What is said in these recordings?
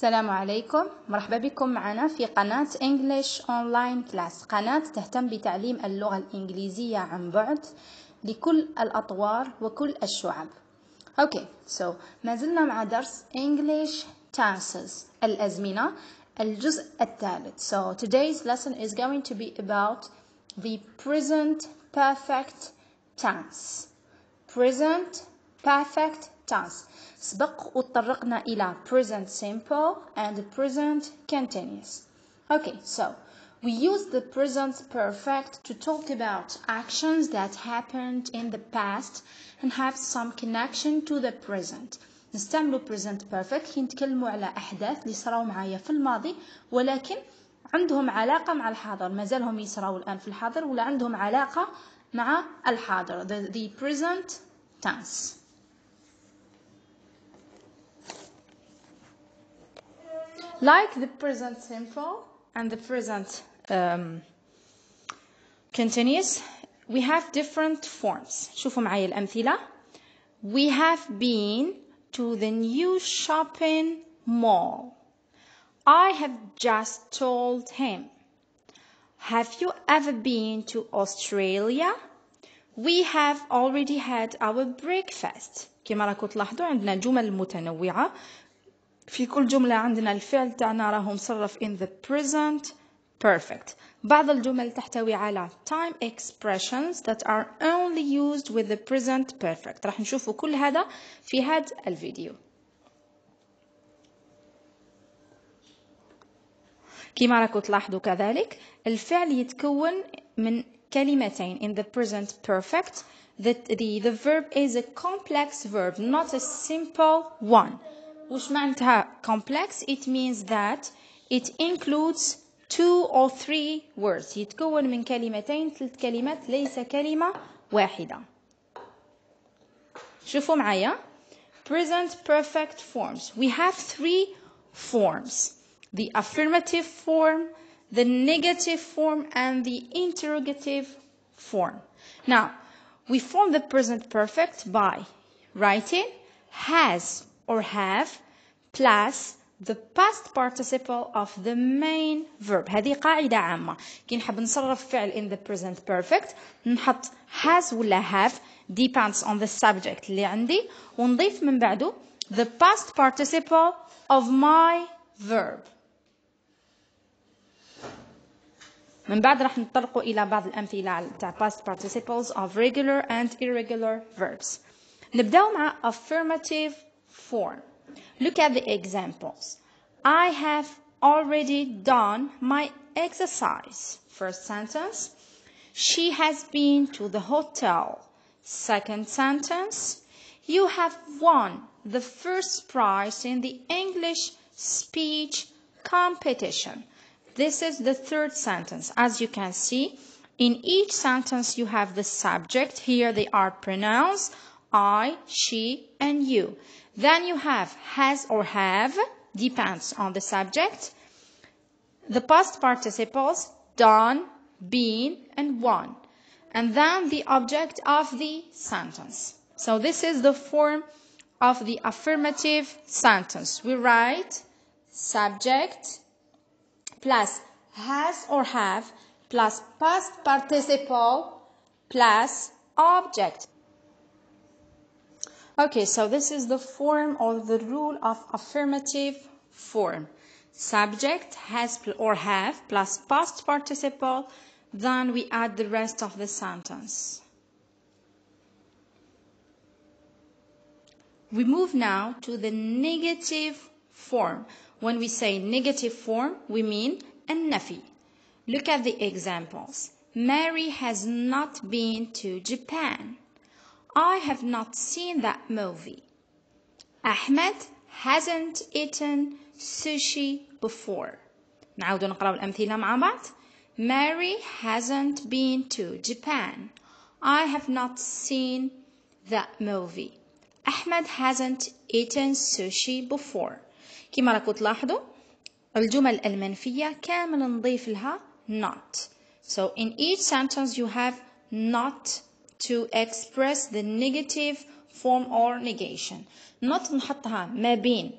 السلام عليكم. مرحبا بكم معنا في قناة English Online Class قناة تهتم بتعليم اللغة الإنجليزية عن بعد لكل الأطوار وكل الشعب. Okay, so ما زلنا مع درس English tenses الأزمنة الجزء الثالث. So today's lesson is going to be about the present perfect tense. Present perfect tense سبق وتطرقنا إلى present simple and present continuous. Okay, so we use the present perfect to talk about actions that happened in the past and have some connection to the present. نستعملوا present perfect كي نتكلموا على أحداث اللي صاروا معايا في الماضي ولكن عندهم علاقة مع الحاضر ما زالهم يصراوا الآن في الحاضر ولا عندهم علاقة مع الحاضر the, the present tense. like the present simple and the present um, continuous we have different forms شوفوا معي الأمثلة we have been to the new shopping mall I have just told him have you ever been to Australia we have already had our breakfast كما راكم تلاحظوا عندنا جمل متنوعة في كل جملة عندنا الفعل تاعنا راهو مصرف in the present perfect بعض الجمل تحتوي على time expressions that are only used with the present perfect راح نشوفوا كل هذا في هذا الفيديو كما راكم تلاحظوا كذلك الفعل يتكون من كلمتين in the present perfect the, the, the verb is a complex verb not a simple one وش معناتها complex it means that it includes two or three words يتكون من كلمتين ثلاث كلمات ليس كلمة واحدة شوفوا معايا present perfect forms we have three forms the affirmative form the negative form and the interrogative form now we form the present perfect by writing has or have plus the past participle of the main verb هذه قاعدة عامة كي نحب نصرف فعل in the present perfect نحط has ولا have depends on the subject اللي عندي ونضيف من بعده the past participle of my verb من بعد راح نطرقوا إلى بعض الأمثلة تاع past participles of regular and irregular verbs نبداو مع affirmative form Look at the examples. I have already done my exercise. First sentence. She has been to the hotel. Second sentence. You have won the first prize in the English speech competition. This is the third sentence. As you can see, in each sentence you have the subject. Here they are pronouns I, she, and you. Then you have has or have, depends on the subject. The past participles, done, been, and won. And then the object of the sentence. So this is the form of the affirmative sentence. We write subject plus has or have plus past participle plus object. Okay, so this is the form or the rule of affirmative form. Subject has or have plus past participle, then we add the rest of the sentence. We move now to the negative form. When we say negative form, we mean النفي. Look at the examples. Mary has not been to Japan. I have not seen that movie. Ahmed hasn't eaten sushi before. نعود نقرأ الأمثلة مع بعض. Mary hasn't been to Japan. I have not seen that movie. Ahmed hasn't eaten sushi before. كما راكم تلاحظوا الجمل المنفية كامل نضيف لها not. So in each sentence you have not to express the negative form or negation not نحطها ما بين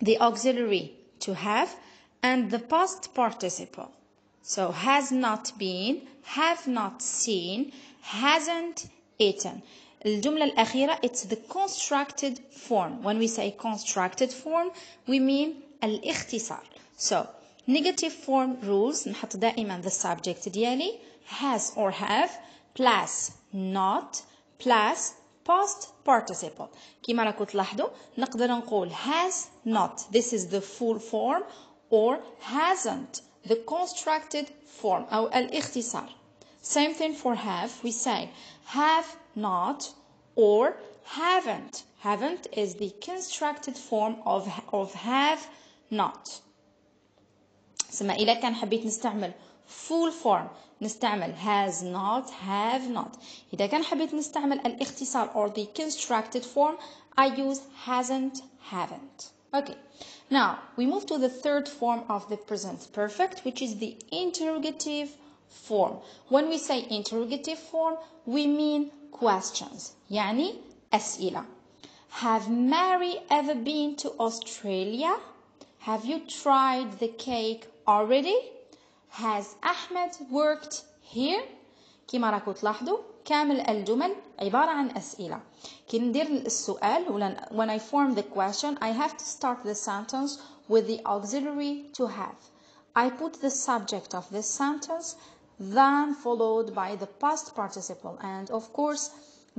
the auxiliary to have and the past participle so has not been have not seen hasn't eaten الجملة الأخيرة it's the constructed form when we say constructed form we mean الاختصار so negative form rules نحط دائما the subject ديالي has or have plus not plus past participle كما راكم تلاحظوا نقدر نقول has not this is the full form or hasn't the constructed form أو الاختصار same thing for have we say have not or haven't haven't is the constructed form of, of have not سما إذا كان حبيت نستعمل full form نستعمل has not have not إذا كان حبيت نستعمل الاختصار or the constructed form I use hasn't haven't okay now we move to the third form of the present perfect which is the interrogative form when we say interrogative form we mean questions يعني أسئلة Have Mary ever been to Australia? Have you tried the cake already? Has Ahmed worked here? كما راكم تلاحظوا كامل الجمل عبارة عن أسئلة كي ندير السؤال ولا when I form the question I have to start the sentence with the auxiliary to have I put the subject of this sentence then followed by the past participle and of course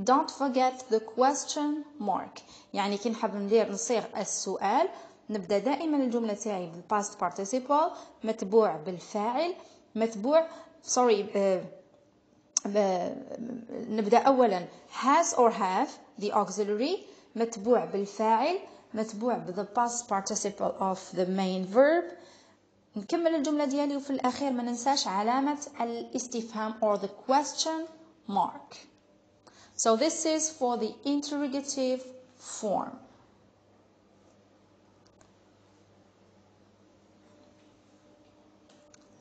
don't forget the question mark يعني كي نحب ندير نصيغ السؤال نبدأ دائما الجملة تاعي بالباست participle متبوع بالفاعل متبوع سوري نبدأ اولا has or have the auxiliary متبوع بالفاعل متبوع ب the past participle of the main verb نكمل الجملة ديالي وفي الأخير ما ننساش علامة الاستفهام or the question mark. So this is for the interrogative form.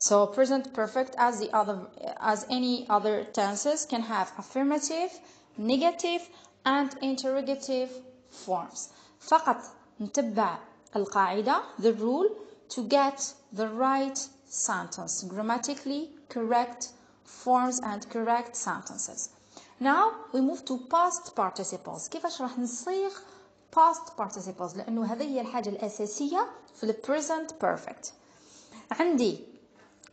So present perfect as the other as any other tenses can have affirmative, negative and interrogative forms. فقط نتبع القاعدة the rule to get the right sentence grammatically correct forms and correct sentences. Now we move to past participles كيفاش راح نصيغ past participles لأنه هذه هي الحاجة الأساسية في ال present perfect عندي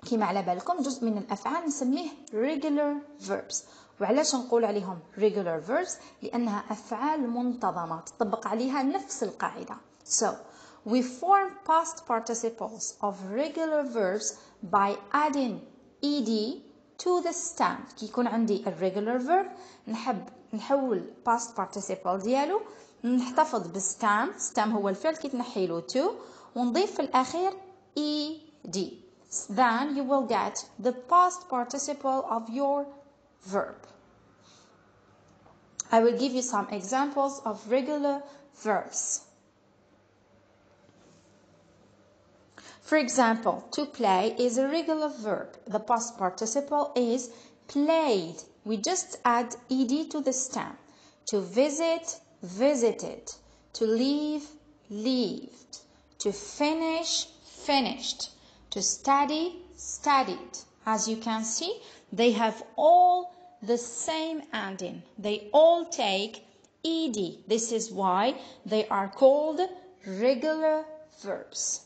كما على بالكم جزء من الأفعال نسميه regular verbs. وعلاش نقول عليهم regular verbs لأنها أفعال منتظمة تطبق عليها نفس القاعدة. So we form past participles of regular verbs by adding ed to the stem كي يكون عندي regular verb نحب نحول past participle ديالو نحتفظ بالستام ستام هو الفعل كي تنحيلو to. ونضيف في الأخير ed. Then you will get the past participle of your verb. I will give you some examples of regular verbs. For example, to play is a regular verb. The past participle is played. We just add ed to the stem. To visit, visited. To leave, leaved. To finish, finished to study, studied. As you can see, they have all the same ending. They all take ed. This is why they are called regular verbs.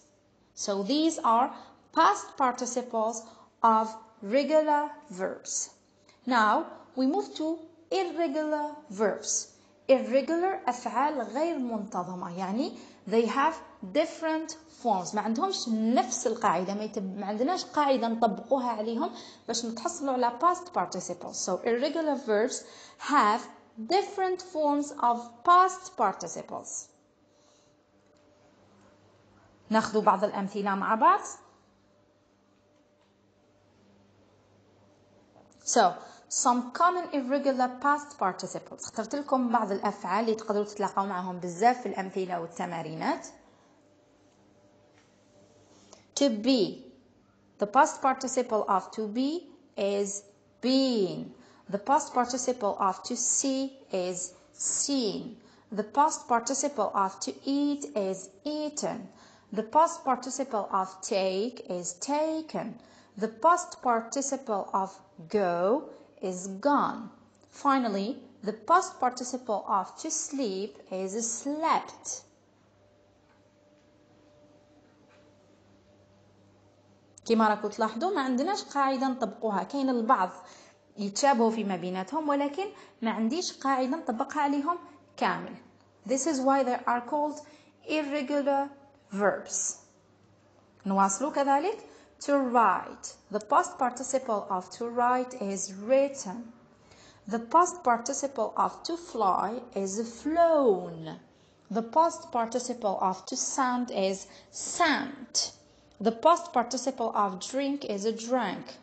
So these are past participles of regular verbs. Now we move to irregular verbs. Irregular أفعال غير منتظمة يعني they have different forms ما عندهمش نفس القاعدة ما, يتب... ما عندناش قاعدة نطبقوها عليهم باش نتحصلوا على past participles so irregular verbs have different forms of past participles ناخذ بعض الأمثلة مع بعض so some common irregular past participles اخترت لكم بعض الأفعال اللي تقدروا تتلاقوا معهم بزاف في الأمثلة والتمارينات to be the past participle of to be is being the past participle of to see is seeing the past participle of to eat is eaten. The past participle of take is taken. The past participle of go is gone. Finally, the past participle of to sleep is slept. كما راكم تلاحظوا ما عندناش قاعدة نطبقوها كاين البعض يتشابهوا فيما بيناتهم ولكن ما عنديش قاعدة نطبقها عليهم كامل This is why they are called irregular verbs نواصلوا كذلك to write the past participle of to write is written the past participle of to fly is flown the past participle of to send is sent the past participle of drink is a drink.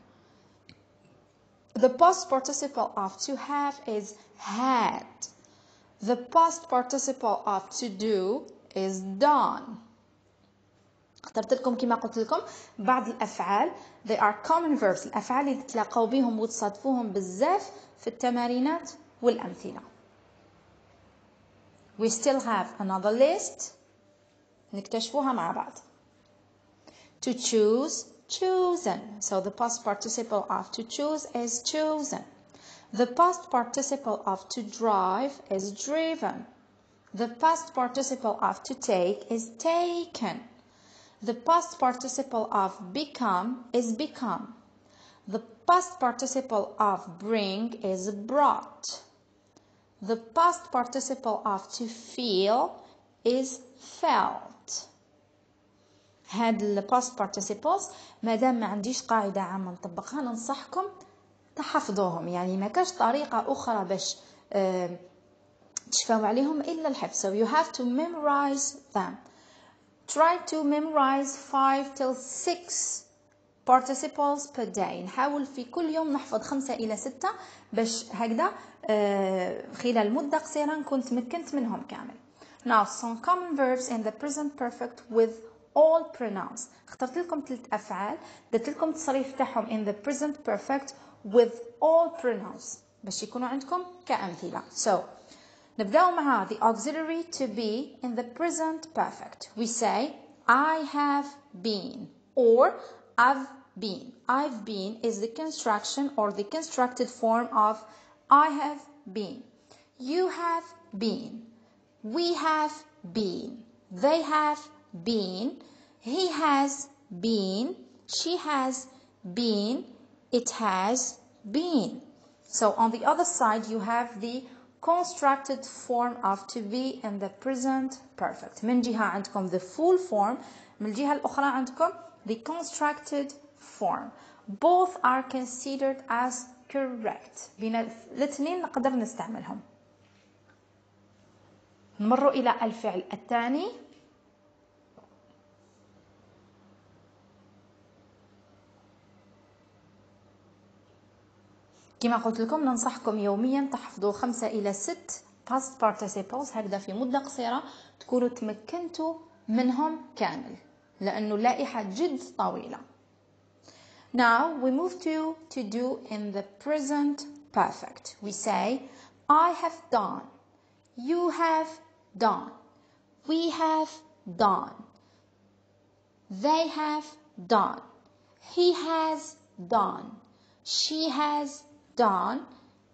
The past participle of to have is had. The past participle of to do is done. اخترت لكم كما قلت لكم بعض الافعال they are common verbs الافعال اللي تلاقوا بهم وتصادفوهم بزاف في التمارينات والامثله we still have another list نكتشفوها مع بعض to choose, chosen. So the past participle of to choose is chosen. The past participle of to drive is driven. The past participle of to take is taken. The past participle of become is become. The past participle of bring is brought. The past participle of to feel is felt. هاد الباست بارتيسيبلز مادام ما عنديش قاعدة عامة نطبقها ننصحكم تحفظوهم يعني ما كاش طريقة أخرى باش اه تشفاو عليهم إلا الحفظ so you have to memorize them try to memorize 5 till 6 participles per day نحاول في كل يوم نحفظ خمسة إلى ستة باش هكذا آه خلال مدة قصيرة نكون تمكنت منهم كامل now some common verbs in the present perfect with all pronouns اخترت لكم ثلاث افعال درت لكم التصريف تاعهم in the present perfect with all pronouns باش يكونوا عندكم كامثله so نبداو مع the auxiliary to be in the present perfect we say I have been or I've been I've been is the construction or the constructed form of I have been you have been we have been they have been, he has been, she has been, it has been. So on the other side, you have the constructed form of to be in the present perfect. من جهة عندكم the full form, من الجهة الأخرى عندكم the constructed form. Both are considered as correct. بين الاثنين نقدر نستعملهم. نمر إلى الفعل الثاني كما قلت لكم ننصحكم يوميا تحفظوا خمسة إلى ست past participles هكذا في مدة قصيرة تكونوا تمكنتوا منهم كامل لأنه لائحة جد طويلة Now we move to to do in the present perfect. We say I have done, you have done, we have done, they have done, he has done, she has done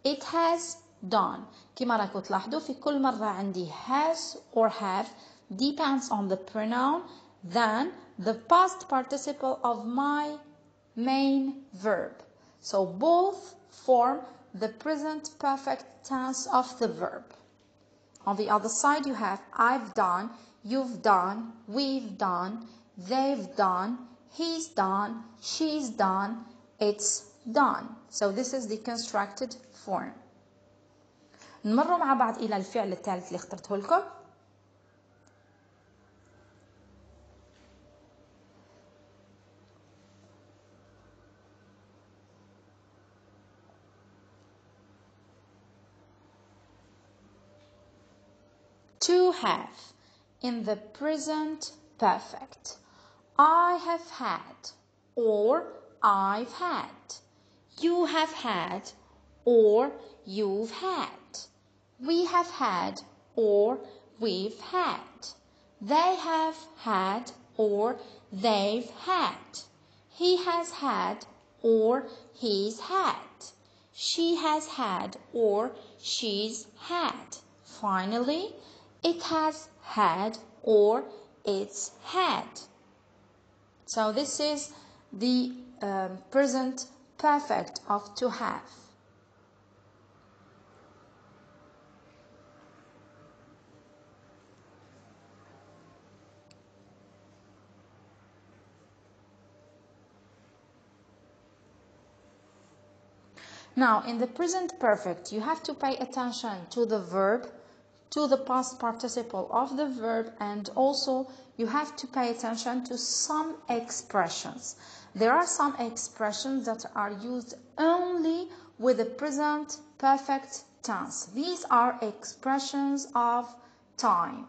it has done كما راكم تلاحظوا في كل مرة عندي has or have depends on the pronoun then the past participle of my main verb so both form the present perfect tense of the verb on the other side you have I've done you've done we've done they've done he's done she's done it's done so this is the constructed form نمر مع بعض إلى الفعل الثالث اللي اخترته لكم to have in the present perfect I have had or I've had you have had or you've had. We have had or we've had. They have had or they've had. He has had or he's had. She has had or she's had. Finally, it has had or it's had. So this is the um, present perfect of to have. Now, in the present perfect, you have to pay attention to the verb, to the past participle of the verb, and also you have to pay attention to some expressions. There are some expressions that are used only with the present perfect tense. These are expressions of time.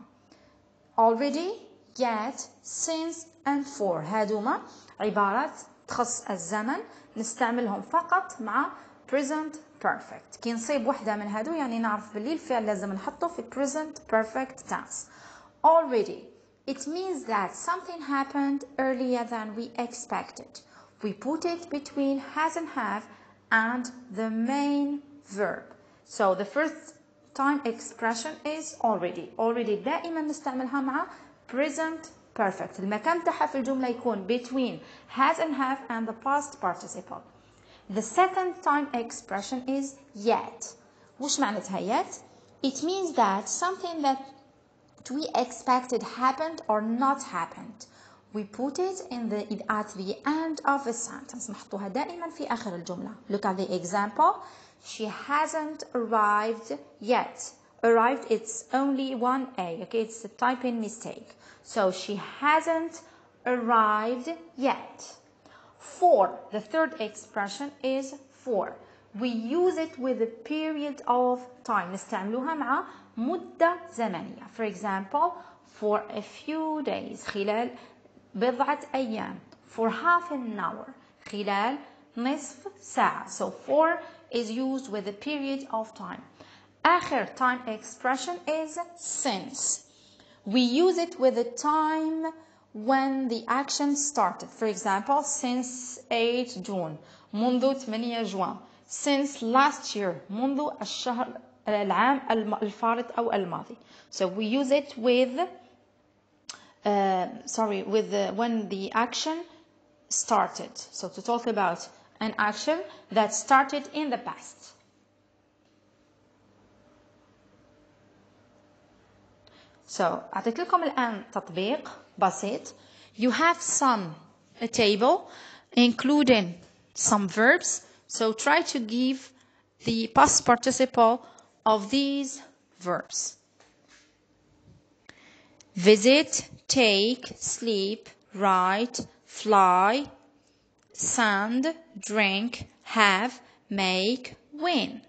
Already, yet, since, and for. هادوما عبارات تخص الزمن نستعملهم فقط مع present perfect كي نصيب وحدة من هادو يعني نعرف باللي الفعل لازم نحطه في present perfect tense already it means that something happened earlier than we expected we put it between has and have and the main verb so the first time expression is already already دائما نستعملها مع present perfect المكان تاعها في الجملة يكون between has and have and the past participle the second time expression is yet. وش معناتها yet? It means that something that we expected happened or not happened. We put it in the at the end of a sentence. نحطوها دائما في آخر الجملة. Look at the example. She hasn't arrived yet. Arrived, it's only one A. Okay, it's a typing mistake. So she hasn't arrived yet. For, the third expression is for. We use it with a period of time. نستعملوها مع مدة زمنية. For example, for a few days. خلال بضعة أيام. For half an hour. خلال نصف ساعة. So for is used with a period of time. آخر time expression is since. We use it with a time when the action started. For example, since 8 June, منذ 8 جوان. Since last year, منذ الشهر العام الفارط أو الماضي. So we use it with, uh, sorry, with the, when the action started. So to talk about an action that started in the past. So أعطيت لكم الآن تطبيق Basit, you have some a table including some verbs. So try to give the past participle of these verbs. Visit, take, sleep, write, fly, sand, drink, have, make, win.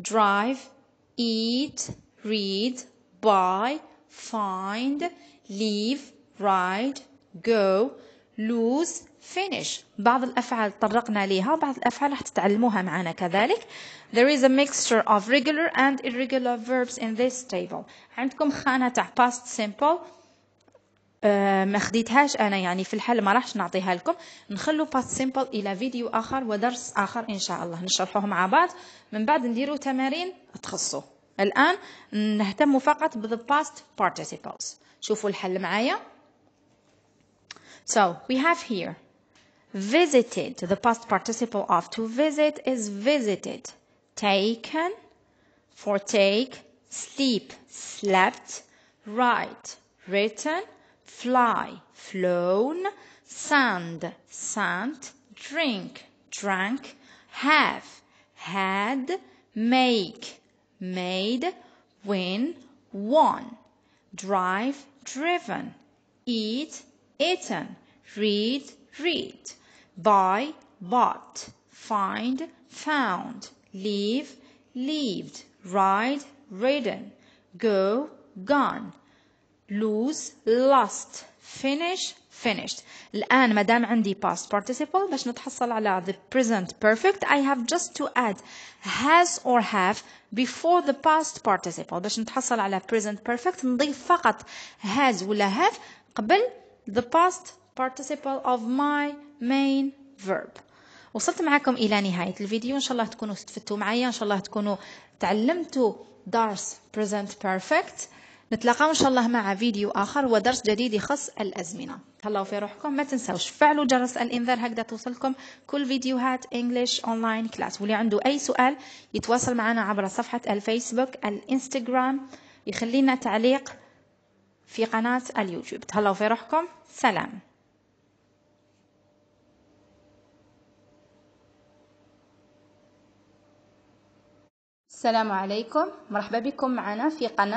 Drive, eat, read, buy, find, leave, ride, go, lose, finish. بعض الأفعال طرقنا لها وبعض الأفعال راح تتعلموها معنا كذلك. There is a mixture of regular and irregular verbs in this table. عندكم خانة تاع past simple. ما خديتهاش أنا يعني في الحل ما راحش نعطيها لكم. نخلو past simple إلى فيديو آخر ودرس آخر إن شاء الله. نشرحوه مع بعض. من بعد نديروا تمارين تخصه الآن نهتم فقط ب the past participles. شوفوا الحل معايا. So we have here visited the past participle of to visit is visited. Taken for take sleep slept write written fly flown sand sent drink drank have had make made, win, won, drive, driven, eat, eaten, read, read, buy, bought, find, found, leave, leaved, ride, ridden, go, gone, lose, lost, finish, finished الآن ما دام عندي past participle باش نتحصل على the present perfect I have just to add has or have before the past participle باش نتحصل على present perfect نضيف فقط has ولا have قبل the past participle of my main verb. وصلت معكم إلى نهاية الفيديو. إن شاء الله تكونوا استفدتوا معي إن شاء الله تكونوا تعلمتوا درس present perfect. نتلاقاو إن شاء الله مع فيديو آخر ودرس جديد يخص الأزمنة. هلاو في روحكم. ما تنسوش فعلوا جرس الإنذار. هكذا توصلكم كل فيديوهات English Online Class. واللي عنده أي سؤال يتواصل معنا عبر صفحة الفيسبوك الإنستغرام. يخلينا تعليق في قناة اليوتيوب. تهلاو في روحكم. سلام. السلام عليكم. مرحبا بكم معنا في قناة